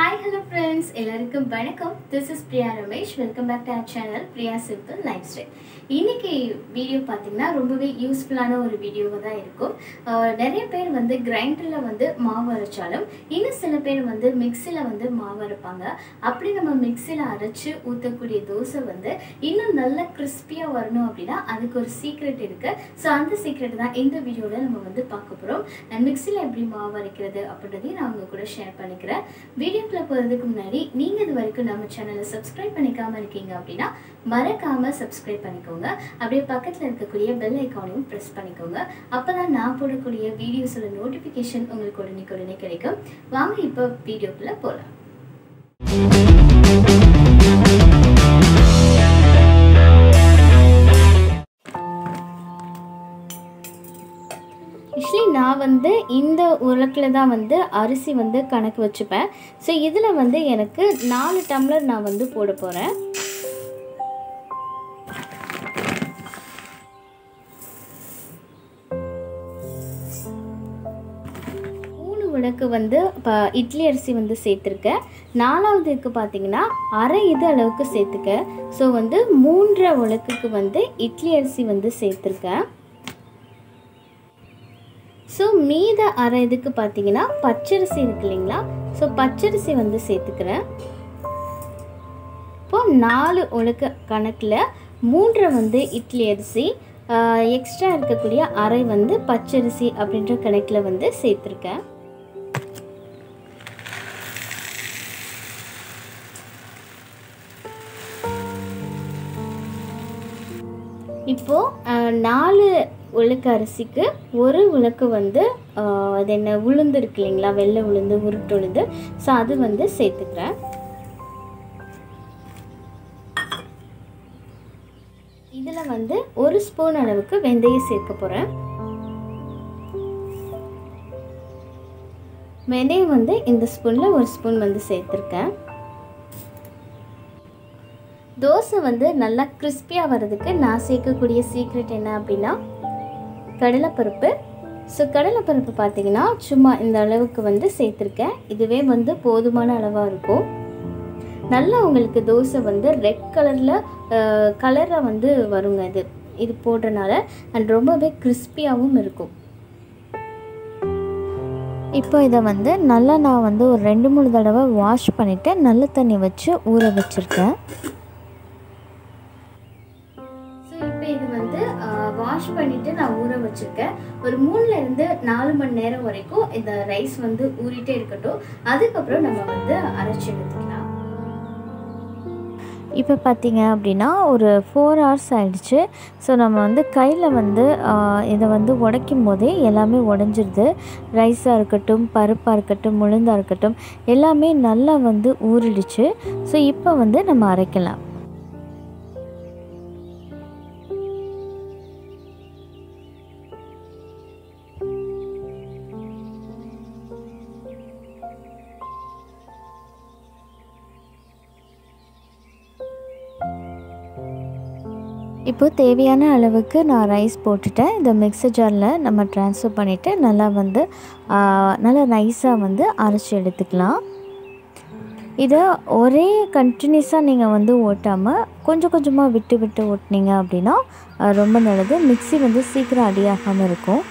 Hi hello friends எல்லாருக்கும் வணக்கம். This is Priya Ramesh welcome back to our channel Priya simple life style இன்னைக்கு video பார்த்தீங்கன்னா ரொம்பவே யூஸ்ஃபுல்லான ஒரு வீடியோவாக தான் இருக்கும். நிறைய பேர் வந்து கிரைண்டரில் வந்து மாவு அரைச்சாலும் இன்னும் சில பேர் வந்து மிக்சியில் வந்து மாவு அரைப்பாங்க. அப்படி நம்ம மிக்சியில் அரைச்சி ஊற்றக்கூடிய தோசை வந்து இன்னும் நல்ல கிறிஸ்பியாக வரணும் அப்படின்னா அதுக்கு ஒரு சீக்ரெட் இருக்குது ஸோ அந்த சீக்ரெட் தான் இந்த வீடியோவில் நம்ம வந்து பார்க்க போகிறோம் மிக்சியில் எப்படி மாவு அரைக்கிறது அப்படின்றதையும் நான் உங்கள் கூட ஷேர் பண்ணிக்கிறேன். வீடியோ வீடியோக்குள்ள போகிறதுக்கு முன்னாடி நீங்கள் இது வரைக்கும் நம்ம சேனலை சப்ஸ்கிரைப் பண்ணிக்காம இருக்கீங்க அப்படின்னா மறக்காமல் சப்ஸ்கிரைப் பண்ணிக்கோங்க. அப்படியே பக்கத்தில் இருக்கக்கூடிய பெல் ஐக்கானையும் ப்ரெஸ் பண்ணிக்கோங்க. அப்போ தான் நான் போடக்கூடிய வீடியோஸோட நோட்டிஃபிகேஷன் உங்களுக்கு உடனே உடனே கிடைக்கும். வாங்க இப்போ வீடியோக்குள்ளே போகலாம் நான் வந்து இந்த உலக்கில் தான் வந்து அரிசி வந்து கணக்கு வச்சுப்பேன். ஸோ இதில் வந்து எனக்கு நாலு டம்ளர் நான் வந்து போட போகிறேன் மூணு உலக்கு வந்து இப்போ இட்லி அரிசி வந்து சேர்த்துருக்கேன். நாலாவதுக்கு பார்த்தீங்கன்னா அரை இது அளவுக்கு சேர்த்துக்க ஸோ வந்து மூன்றரை உலக்குக்கு வந்து இட்லி அரிசி வந்து சேர்த்துருக்கேன். ஸோ மீத அரை இதுக்கு பார்த்தீங்கன்னா பச்சரிசி இருக்கு இல்லைங்களா? ஸோ பச்சரிசி வந்து சேர்த்துக்கிறேன். இப்போ நாலு உலக்க கணக்கில் மூன்றை வந்து இட்லி அரிசி எக்ஸ்ட்ரா இருக்கக்கூடிய அரை வந்து பச்சரிசி அப்படின்ற கணக்கில் வந்து சேர்த்துருக்கேன். இப்போது நாலு உலக்கு அரிசிக்கு ஒரு உலக்கு வந்து அது என்ன உளுந்து இருக்கு இல்லைங்களா? வெள்ளை உளுந்து உருட்டு உளுந்து. ஸோ அது வந்து சேர்த்துக்கிறேன். இதில் வந்து ஒரு ஸ்பூன் அளவுக்கு வெந்தயம் சேர்க்க போகிறேன் வெந்தயம் வந்து இந்த ஸ்பூனில் ஒரு ஸ்பூன் வந்து சேர்த்துருக்கேன். தோசை வந்து நல்லா கிறிஸ்பியாக வர்றதுக்கு நான் சேர்க்கக்கூடிய சீக்ரெட் என்ன அப்படின்னா கடலைப்பருப்பு. ஸோ கடலைப்பருப்பு பார்த்தீங்கன்னா சும்மா இந்த அளவுக்கு வந்து சேர்த்துருக்கேன். இதுவே வந்து போதுமான அளவாக இருக்கும். நல்லா உங்களுக்கு தோசை வந்து ரெட் கலரில் கலராக வந்து வருங்க இது. இது போடுறனால அண்ட் ரொம்பவே கிறிஸ்பியாகவும் இருக்கும். இப்போ இதை வந்து நல்லா நான் வந்து ஒரு ரெண்டு மூணு தடவை வாஷ் பண்ணிவிட்டு நல்ல தண்ணி வச்சு ஊற வச்சுருக்கேன். இது வந்து வாஷ் பண்ணிட்டு நான் ஊற வச்சிருக்கேன். ஒரு மூணுல இருந்து நாலு மணி நேரம் வரைக்கும் இந்த ரைஸ் வந்து ஊறிட்டே இருக்கட்டும். அதுக்கப்புறம் நம்ம வந்து அரைச்சி எடுத்துக்கலாம். இப்போ பார்த்தீங்க அப்படின்னா ஒரு ஃபோர் ஹவர்ஸ் ஆயிடுச்சு. ஸோ நம்ம வந்து கையில் வந்து இதை வந்து உடைக்கும் போதே எல்லாமே உடஞ்சிருது. ரைஸாக இருக்கட்டும் பருப்பாக இருக்கட்டும் முழுந்தாக இருக்கட்டும் எல்லாமே நல்லா வந்து ஊறிடுச்சு. ஸோ இப்போ வந்து நம்ம அரைக்கலாம். இப்போது தேவையான அளவுக்கு நான் ரைஸ் போட்டுட்டேன். இந்த மிக்சர் ஜாரில் நம்ம ட்ரான்ஸ்ஃபர் பண்ணிவிட்டு நல்லா வந்து நல்லா நைஸாக வந்து அரைச்சி எடுத்துக்கலாம். இதை ஒரே கண்டினியூஸாக நீங்கள் வந்து ஓட்டாமல் கொஞ்சம் கொஞ்சமாக விட்டு விட்டு ஓட்டினீங்க அப்படின்னா ரொம்ப நல்லது. மிக்ஸி வந்து சீக்கிரம் அடியாகாமல் இருக்கும்.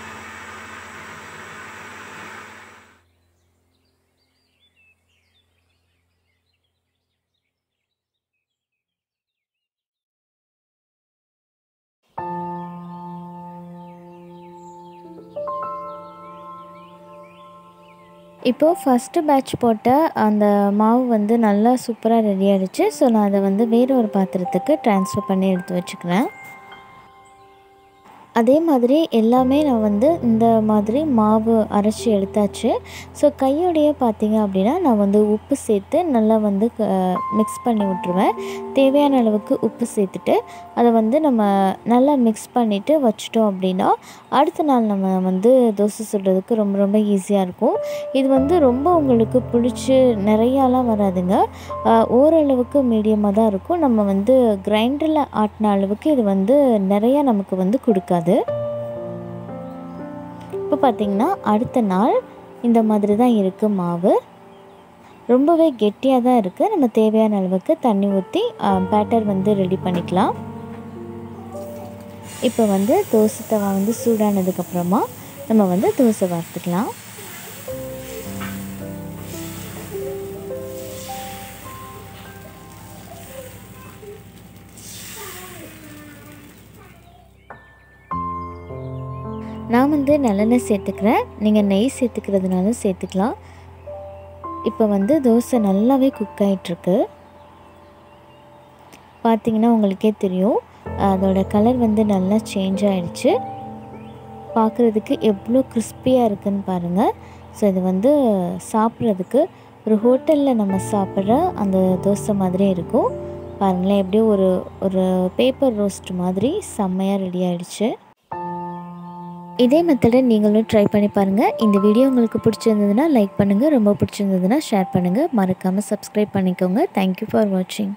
இப்போது ஃபஸ்ட்டு பேட்ச் போட்ட அந்த மாவு வந்து நல்லா சூப்பராக ரெடி ஆகிடுச்சு ஸோ நான் அதை வந்து வேறு ஒரு பாத்திரத்துக்கு ட்ரான்ஸ்ஃபர் பண்ணி எடுத்து வச்சுக்கிறேன். அதே மாதிரி எல்லாமே நான் வந்து இந்த மாதிரி மாவு அரைச்சி எடுத்தாச்சு. ஸோ கையோடையே பார்த்திங்க அப்படின்னா நான் வந்து உப்பு சேர்த்து நல்லா வந்து மிக்ஸ் பண்ணி விட்ருவேன் தேவையான அளவுக்கு உப்பு சேர்த்துட்டு அதை வந்து நம்ம நல்லா மிக்ஸ் பண்ணிவிட்டு வச்சிட்டோம் அப்படின்னா அடுத்த நாள் நம்ம வந்து தோசை சுடுறதுக்கு ரொம்ப ரொம்ப ஈஸியாக இருக்கும். இது வந்து ரொம்ப உங்களுக்கு பிடிச்சி நிறையாலாம் வராதுங்க. ஓரளவுக்கு மீடியமாக தான் இருக்கும். நம்ம வந்து கிரைண்டரில் ஆட்டின அளவுக்கு இது வந்து நிறையா நமக்கு வந்து கொடுக்காது. இப்போ பார்த்திங்கன்னா அடுத்த நாள் இந்த மாதிரி தான் இருக்குது மாவு. ரொம்பவே கெட்டியாக தான் இருக்குது நம்ம தேவையான அளவுக்கு தண்ணி ஊற்றி பேட்டர் வந்து ரெடி பண்ணிக்கலாம். இப்போ வந்து தோசை தவா வந்து சூடானதுக்கப்புறமா நம்ம வந்து தோசை வறுத்துக்கலாம். நான் வந்து நல்லெண்ணெய் சேர்த்துக்கிறேன். நீங்கள் நெய் சேர்த்துக்கிறதுனாலும் சேர்த்துக்கலாம். இப்போ வந்து தோசை நல்லாவே குக் ஆகிட்டுருக்கு பார்த்தீங்கன்னா உங்களுக்கே தெரியும். அதோட கலர் வந்து நல்லா சேஞ்ச் ஆகிடுச்சு பார்க்குறதுக்கு எவ்வளோ கிறிஸ்பியாக இருக்குன்னு பாருங்கள் ஸோ இது வந்து சாப்பிட்றதுக்கு ஒரு ஹோட்டலில் நம்ம சாப்பிட்ற அந்த தோசை மாதிரி இருக்கும். பாருங்களேன் எப்படியோ ஒரு ஒரு பேப்பர் ரோஸ்ட் மாதிரி செம்மையாக ரெடி ஆகிடுச்சு இதே மெத்தடை நீங்களும் ட்ரை பண்ணி பாருங்கள் இந்த வீடியோ உங்களுக்கு பிடிச்சிருந்ததுன்னா லைக் பண்ணுங்கள் ரொம்ப பிடிச்சிருந்ததுன்னா ஷேர் பண்ணுங்கள் மறக்காமல் சப்ஸ்கிரைப் பண்ணிக்கோங்க. தேங்க்யூ ஃபார் வாட்சிங்